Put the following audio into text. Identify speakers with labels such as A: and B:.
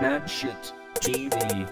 A: Mad Shit TV.